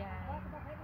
Yeah.